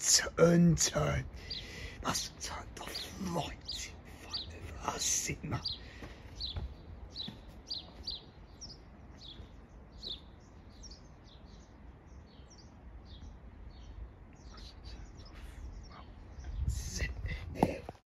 Turn, turn. Must have turned off right in front of us, Sigma.